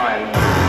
time.